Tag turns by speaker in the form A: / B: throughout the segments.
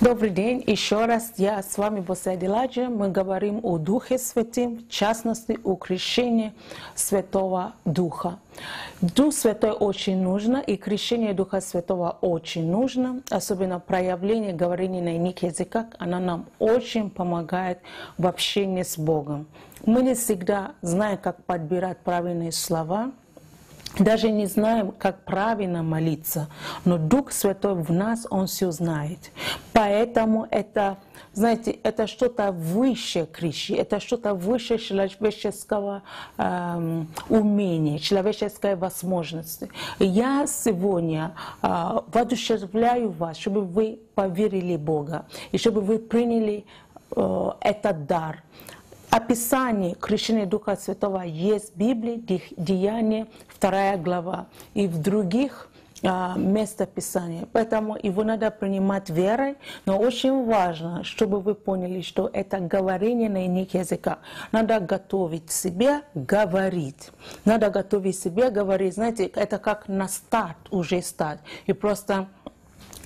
A: Добрый день. Еще раз я с вами Боса Диладжи. Мы говорим о Духе Святым, в частности, о крещении Святого Духа. Дух Святой очень нужно, и крещение Духа Святого очень нужно, особенно проявление говорения на иных языках, она нам очень помогает в общении с Богом. Мы не всегда знаем, как подбирать правильные слова, даже не знаем, как правильно молиться, но Дух Святой в нас, Он все знает. Поэтому это, знаете, это что-то выше кричи, это что-то выше человеческого эм, умения, человеческой возможности. Я сегодня э, воодушевляю вас, чтобы вы поверили Бога, и чтобы вы приняли э, этот дар описание крещения Духа Святого есть в Библии, Деяния, вторая глава, и в других а, места Писания. Поэтому его надо принимать верой, но очень важно, чтобы вы поняли, что это говорение на иных языках. Надо готовить себя говорить. Надо готовить себя говорить. Знаете, это как на старт уже стать. И просто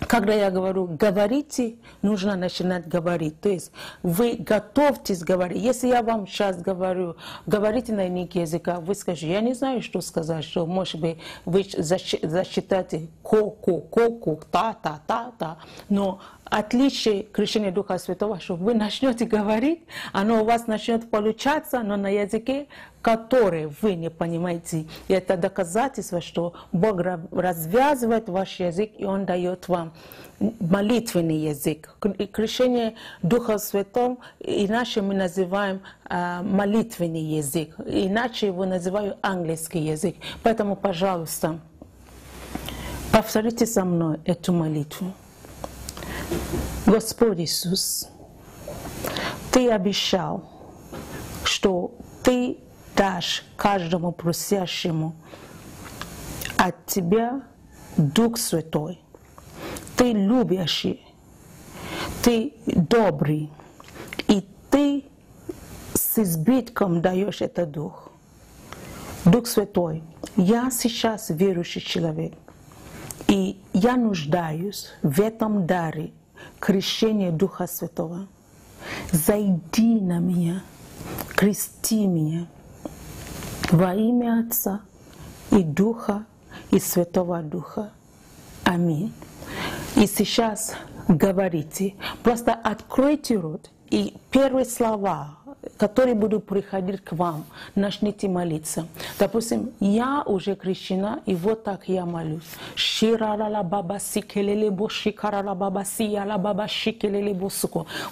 A: когда я говорю «говорите», нужно начинать говорить. То есть вы готовьтесь говорить. Если я вам сейчас говорю «говорите на иных языках», вы скажете «я не знаю, что сказать», что, может быть, вы засчитаете «ко-ко», «ко-ко», «та-та-та-та». Но отличие крещения Духа Святого, что вы начнете говорить, оно у вас начнет получаться, но на языке, который вы не понимаете. И это доказательство, что Бог развязывает ваш язык, и Он дает вам молитвенный язык. Крещение Духа Святого, иначе мы называем э, молитвенный язык, иначе его называю английский язык. Поэтому, пожалуйста, повторите со мной эту молитву. Господь Иисус, Ты обещал, что Ты дашь каждому просящему от Тебя Дух Святой. Ты любящий, Ты добрый, и Ты с избытком даешь этот Дух. Дух Святой, я сейчас верующий человек, и я нуждаюсь в этом даре крещения Духа Святого. Зайди на меня, крести меня во имя Отца и Духа и Святого Духа. Аминь. И сейчас говорите, просто откройте рот, и первые слова которые будут приходить к вам, начните молиться. Допустим, я уже крещена, и вот так я молюсь.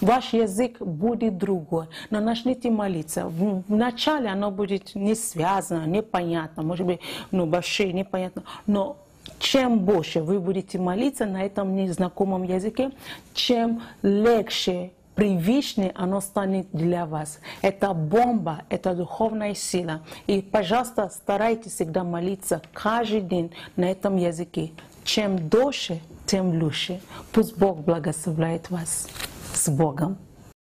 A: Ваш язык будет другой, но начните молиться. Вначале оно будет не связано, непонятно, может быть, ну, вообще непонятно, но чем больше вы будете молиться на этом незнакомом языке, чем легче привычное оно станет для вас. Это бомба, это духовная сила. И, пожалуйста, старайтесь всегда молиться каждый день на этом языке. Чем дольше, тем лучше. Пусть Бог благословляет вас. С Богом.